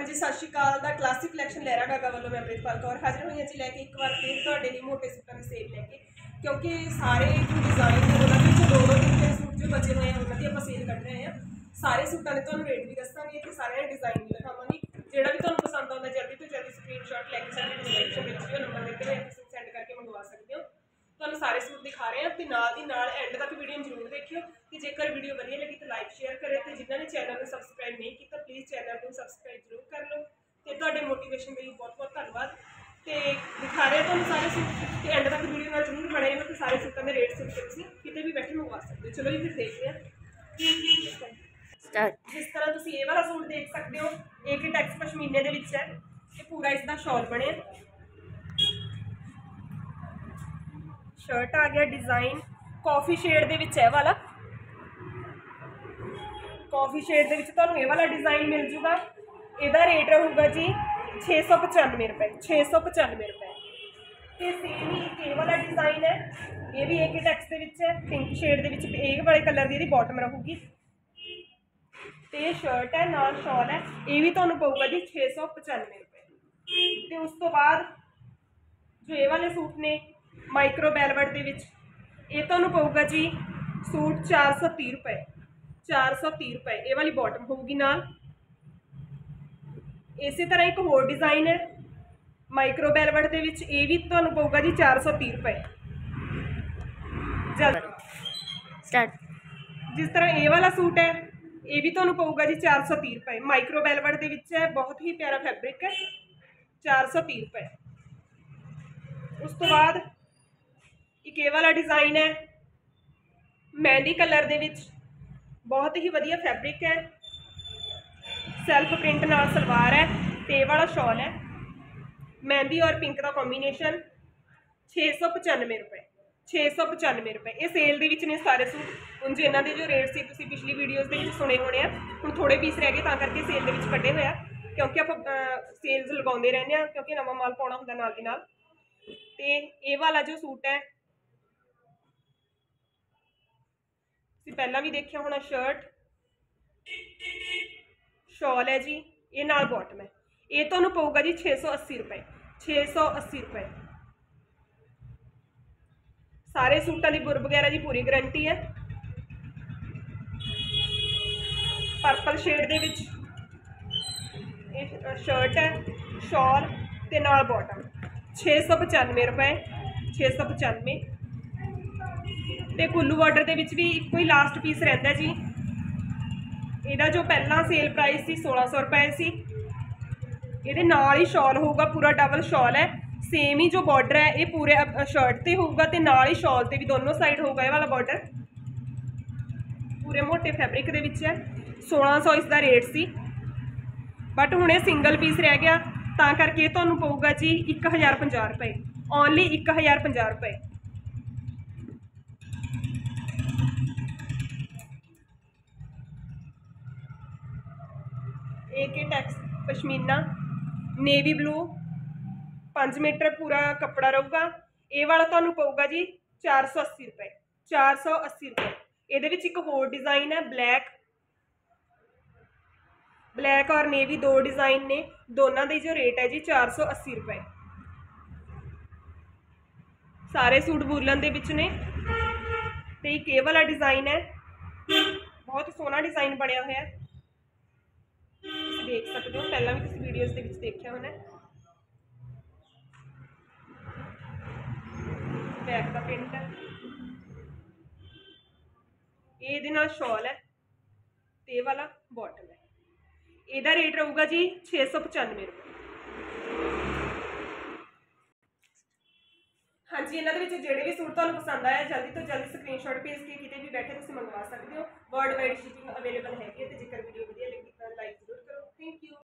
ਹਾਂਜੀ ਸਤਿ ਸ਼੍ਰੀ ਅਕਾਲ ਦਾ ਕਲਾਸਿਕ ਕਲੈਕਸ਼ਨ ਲਹਿਰਾ ਗਾਗਾ ਵੱਲੋਂ ਮੈਂ ਅੰਮ੍ਰਿਤਪਾਲ ਕੌਰ ਹਾਜ਼ਰ ਹੋਈ ਹਾਂ ਜੀ, ਲੈ ਕੇ ਇੱਕ ਵਾਰ ਫਿਰ ਤੁਹਾਡੇ ਲਈ ਮੋਟੇ ਸੂਟਾਂ ਦੀ ਸੇਲ ਲੈ ਕੇ। ਕਿਉਂਕਿ ਸਾਰੇ ਜੋ ਡਿਜ਼ਾਈਨ ਨੇ, ਉਹਨਾਂ ਵਿੱਚ ਦੋ ਦੋ ਤਿੰਨ ਤਿੰਨ ਸੂਟ ਜੋ ਬਚੇ ਹੋਏ ਆ, ਉਹਨਾਂ ਦੀ ਆਪਾਂ ਸੇਲ ਕੱਢ ਰਹੇ ਹਾਂ। ਸਾਰੇ ਸੂਟਾਂ ਦੇ ਤੁਹਾਨੂੰ ਰੇਟ ਵੀ ਦੱਸਾਂਗੇ ਤੇ ਸਾਰਿਆਂ ਦੇ ਡਿਜ਼ਾਈਨ ਵੀ ਦਿਖਾਵਾਂਗੇ। ਜਿਹੜਾ ਵੀ ਤੁਹਾਨੂੰ ਪਸੰਦ ਆਉਂਦਾ, ਜਲਦੀ ਤੋਂ ਜਲਦੀ ਸਕਰੀਨਸ਼ਾਟ ਲੈ ਕੇ ਸਾਡੇ ਡਿਸਕ੍ਰਿਪਸ਼ਨ ਵਿੱਚ ਜੋ ਨੰਬਰ ਦਿੱਤੇ ਹੋਏ ਤੁਸੀਂ ਸੈਂਡ ਕਰਕੇ ਮੰਗਵਾ ਸਕਦੇ ਹੋ। ਤੁਹਾਨੂੰ ਸਾਰੇ ਸੂਟ ਦਿਖਾ ਰਹੇ ਹਾਂ ਤੇ ਨਾਲ ਦੀ ਨਾਲ ਐਂਡ ਤੱਕ ਵੀਡੀਓ ਜ਼ਰੂਰ ਦੇਖਿਓ ਤੇ ਜੇਕਰ ਵੀਡੀਓ ਵਧੀਆ ਲੱਗੀ ਤਾਂ ਲਾਈਕ ਸ਼ੇਅਰ ਕਰਿਓ ਤੇ ਜਿਨ੍ਹਾਂ ਨੇ ਚੈਨਲ ਨੂੰ ਸਬਸਕ੍ਰਾਈਬ ਨਹੀਂ ਕੀਤਾ ਪਲੀਜ਼ ਚੈਨਲ ਨੂੰ ਸਬਸਕ੍ਰਾਈਬ ਤੁਹਾਡੇ ਮੋਟੀਵੇਸ਼ਨ ਲਈ ਬਹੁਤ ਬਹੁਤ ਧੰਨਵਾਦ। ਤੇ ਦਿਖਾ ਰਹੇ ਤੁਹਾਨੂੰ ਸਾਰੇ ਸੂਟ ਤੇ ਐਂਡ ਤੱਕ ਵੀਡੀਓ ਨਾਲ ਜ਼ਰੂਰ ਬਣੇ ਰਹੋ ਤੇ ਸਾਰੇ ਸੂਟਾਂ ਦੇ ਰੇਟ ਸੁਣ ਕੇ ਤੁਸੀਂ ਕਿਤੇ ਵੀ ਬੈਠੇ ਮੰਗਵਾ ਸਕਦੇ ਚਲੋ ਜੀ ਫਿਰ ਦੇਖਦੇ ਹਾਂ। ਸਟਾਰਟ ਜਿਸ ਤਰ੍ਹਾਂ ਤੁਸੀਂ ਇਹ ਵਾਲਾ ਸੂਟ ਦੇਖ ਸਕਦੇ ਹੋ ਇਹ ਕਿ ਟੈਕਸ ਪਸ਼ਮੀਨੇ ਦੇ ਵਿੱਚ ਹੈ। ਇਹ ਪੂਰਾ ਇਸ ਦਾ ਸ਼ਾਲ ਬਣਿਆ। ਸ਼ਰਟ ਆ ਗਿਆ ਡਿਜ਼ਾਈਨ ਕਾਫੀ ਸ਼ੇਡ ਦੇ ਵਿੱਚ ਹੈ ਵਾਲਾ। ਕਾਫੀ ਸ਼ੇਡ ਦੇ ਵਿੱਚ ਤੁਹਾਨੂੰ ਇਹ ਵਾਲਾ ਡਿਜ਼ਾਈਨ ਮਿਲ ਜੂਗਾ। ਇਹਦਾ ਰੇਟ ਰਹੂਗਾ ਜੀ 695 ਰੁਪਏ 695 ਰੁਪਏ। ਤੇ ਸੇਮ ਹੀ ਇਹ ਵਾਲਾ ਡਿਜ਼ਾਈਨ ਹੈ, ਇਹ ਵੀ ਇੱਕ ਟੈਕਸ ਦੇ ਵਿੱਚ ਹੈ ਪਿੰਕ ਸ਼ੇਡ ਦੇ ਵਿੱਚ ਇਹ ਵਾਲੇ ਕਲਰ ਦੀ ਇਹਦੀ ਬਾਟਮ ਰਹੂਗੀ। ਤੇ ਸ਼ਰਟ ਹੈ, ਨਾਲ ਸ਼ਾਲ ਹੈ, ਇਹ ਵੀ ਤੁਹਾਨੂੰ ਪਊਗਾ ਜੀ 695 ਰੁਪਏ। ਤੇ ਉਸ ਤੋਂ ਬਾਅਦ ਜੋ ਇਹ ਵਾਲੇ ਸੂਟ ਨੇ ਮਾਈਕਰੋ ਬੈਲਵਟ ਦੇ ਵਿੱਚ, ਇਹ ਤੁਹਾਨੂੰ ਪਊਗਾ ਜੀ ਸੂਟ 430 ਰੁਪਏ 430 ਰੁਪਏ, ਇਹ ਵਾਲੀ ਬਾਟਮ ਹੋਊਗੀ ਨਾਲ। ਇਸੇ ਤਰ੍ਹਾਂ ਇੱਕ ਹੋਰ ਡਿਜ਼ਾਈਨ ਹੈ। ਮਾਈਕਰੋ ਬੈਲਵਟ ਦੇ ਵਿੱਚ ਇਹ ਵੀ ਤੁਹਾਨੂੰ ਪਊਗਾ ਜੀ 430 ਰੁਪਏ। ਜਲਦੀ ਸਟਾਰਟ ਜਿਸ ਤਰ੍ਹਾਂ ਇਹ ਵਾਲਾ ਸੂਟ ਹੈ ਇਹ ਵੀ ਤੁਹਾਨੂੰ ਪਊਗਾ ਜੀ 430 ਰੁਪਏ। ਮਾਈਕਰੋ ਬੈਲਵਟ ਦੇ ਵਿੱਚ ਹੈ ਬਹੁਤ ਹੀ ਪਿਆਰਾ ਫੈਬਰਿਕ ਹੈ 430 ਰੁਪਏ। ਉਸ ਤੋਂ ਬਾਅਦ ਇੱਕ ਇਹ ਵਾਲਾ ਡਿਜ਼ਾਈਨ ਹੈ ਮਹਿੰਦੀ ਕਲਰ ਦੇ ਵਿੱਚ। ਬਹੁਤ ਹੀ ਵਧੀਆ ਫੈਬਰਿਕ ਹੈ। ਸੈਲਫ ਪ੍ਰਿੰਟ ਨਾਲ ਸਲਵਾਰ ਹੈ, ਤੇ ਇਹ ਵਾਲਾ ਸ਼ਾਲ ਹੈ। ਮਹਿੰਦੀ ਔਰ ਪਿੰਕ ਦਾ ਕੰਬੀਨੇਸ਼ਨ 695 ਰੁਪਏ 695 ਰੁਪਏ। ਇਹ ਸੇਲ ਦੇ ਵਿੱਚ ਨੇ ਸਾਰੇ ਸੂਟ। ਉਂਝ ਇਹਨਾਂ ਦੇ ਜੋ ਰੇਟ ਸੀ, ਤੁਸੀਂ ਪਿਛਲੀ ਵੀਡੀਓਜ਼ ਦੇ ਵਿੱਚ ਸੁਣੇ ਹੋਣੇ ਆ। ਹੁਣ ਥੋੜੇ ਪੀਸ ਰਹਿ ਗਏ, ਤਾਂ ਕਰਕੇ ਸੇਲ ਦੇ ਵਿੱਚ ਕੱਢੇ ਹੋਇਆ ਕਿਉਂਕਿ ਆਪਾਂ ਸੇਲਸ ਲਗਾਉਂਦੇ ਰਹਿੰਦੇ ਆ, ਕਿਉਂਕਿ ਨਵਾਂ ਮਾਲ ਪਾਉਣਾ ਹੁੰਦਾ ਨਾਲ ਦੀ ਨਾਲ। ਤੇ ਇਹ ਵਾਲਾ ਜੋ ਸੂਟ ਹੈ, ਤੁਸੀਂ ਪਹਿਲਾਂ ਵੀ ਦੇਖਿਆ ਹੋਣਾ ਸ਼ਰਟ ਸ਼ਾਲ ਹੈ ਜੀ, ਇਹ ਨਾਲ ਬਾਟਮ ਹੈ। ਇਹ ਤੁਹਾਨੂੰ ਪਊਗਾ ਜੀ 680 ਰੁਪਏ 680 ਰੁਪਏ। ਸਾਰੇ ਸੂਟਾਂ ਦੀ ਬੁਰ ਵਗੈਰਾ ਜੀ ਪੂਰੀ ਗਾਰੰਟੀ ਹੈ। ਪਰਪਲ ਸ਼ੇਡ ਦੇ ਵਿੱਚ ਇਹ ਸ਼ਰਟ ਹੈ ਸ਼ਾਲ ਤੇ ਨਾਲ ਬਾਟਮ 695 ਰੁਪਏ 695 ਤੇ ਕੁੱਲੂ ਬਾਰਡਰ ਦੇ ਵਿੱਚ ਵੀ ਇੱਕੋ ਹੀ ਲਾਸਟ ਪੀਸ ਰਹਿੰਦਾ ਜੀ। ਇਹਦਾ ਜੋ ਪਹਿਲਾਂ ਸੇਲ ਪ੍ਰਾਈਸ ਸੀ 1600 ਰੁਪਏ ਸੀ। ਇਹਦੇ ਨਾਲ ਹੀ ਸ਼ਾਲ ਹੋਊਗਾ, ਪੂਰਾ ਡਬਲ ਸ਼ਾਲ ਹੈ। ਸੇਮ ਹੀ ਜੋ ਬਾਰਡਰ ਹੈ, ਇਹ ਪੂਰੇ ਸ਼ਰਟ ਤੇ ਹੋਊਗਾ ਤੇ ਨਾਲ ਹੀ ਸ਼ਾਲ ਤੇ ਵੀ ਦੋਨੋਂ ਸਾਈਡ ਹੋਊਗਾ ਇਹ ਵਾਲਾ ਬਾਰਡਰ ਪੂਰੇ ਮੋਟੇ ਫੈਬਰਿਕ ਦੇ ਵਿੱਚ ਹੈ। 1600 ਇਸ ਦਾ ਰੇਟ ਸੀ। ਬਟ ਹੁਣ ਇਹ ਸਿੰਗਲ ਪੀਸ ਰਹਿ ਗਿਆ, ਤਾਂ ਕਰਕੇ ਇਹ ਤੁਹਾਨੂੰ ਪਊਗਾ ਜੀ 1050 ਰੁਪਏ। ਓਨਲੀ 1050 ਰੁਪਏ। ਪਸ਼ਮੀਨਾ ਨੇਵੀ ਬਲੂ 5 ਮੀਟਰ ਪੂਰਾ ਕੱਪੜਾ ਰਹੂਗਾ। ਇਹ ਵਾਲਾ ਤੁਹਾਨੂੰ ਪਊਗਾ ਜੀ 480 ਰੁਪਏ 480 ਰੁਪਏ। ਇਹਦੇ ਵਿੱਚ ਇੱਕ ਹੋਰ ਡਿਜ਼ਾਈਨ ਹੈ ਬਲੈਕ ਬਲੈਕ ਔਰ ਨੇਵੀ ਦੋ ਡਿਜ਼ਾਈਨ ਨੇ, ਦੋਨਾਂ ਦੇ ਜੋ ਰੇਟ ਹੈ ਜੀ 480 ਰੁਪਏ। ਸਾਰੇ ਸੂਟ ਬੁਰਲਨ ਦੇ ਵਿੱਚ ਨੇ। ਤੇ ਇਹ ਵਾਲਾ ਡਿਜ਼ਾਈਨ ਹੈ, ਬਹੁਤ ਸੋਹਣਾ ਡਿਜ਼ਾਈਨ ਬਣਿਆ ਹੋਇਆ। ਹੈ ਦੇਖ ਸਕਦੇ ਹੋ। ਪਹਿਲਾਂ ਵੀ ਤੁਸੀਂ ਵੀਡੀਓਜ਼ ਦੇ ਵਿੱਚ ਦੇਖਿਆ ਹੋਣਾ ਬੈਕ ਦਾ ਪ੍ਰਿੰਟ ਹੈ। ਇਹ ਇਹਦੇ ਨਾਲ ਸ਼ਾਲ ਹੈ। ਤੇ ਇਹ ਵਾਲਾ ਬਾਟਮ ਹੈ। ਇਹਦਾ ਰੇਟ ਰਹੂਗਾ ਜੀ 695 ਰੁਪਏ। ਹਾਂਜੀ, ਇਹਨਾਂ ਦੇ ਵਿੱਚ ਜਿਹੜੇ ਵੀ ਸੂਟ ਤੁਹਾਨੂੰ ਪਸੰਦ ਆਇਆ ਜਲਦੀ ਤੋਂ ਜਲਦੀ ਸਕਰੀਨਸ਼ਾਟ ਭੇਜ ਕੇ ਕਿਤੇ ਵੀ ਬੈਠੇ ਤੁਸੀਂ ਮੰਗਵਾ ਸਕਦੇ ਹੋ। ਵਰਲਡ ਵਾਈਡ ਸ਼ਿਪਿੰਗ ਅਵੇਲੇਬਲ ਹੈਗੀ ਹੈ ਤੇ ਜੇਕਰ ਵੀਡੀਓ ਵਧੀਆ ਲੱਗੀ Thank you.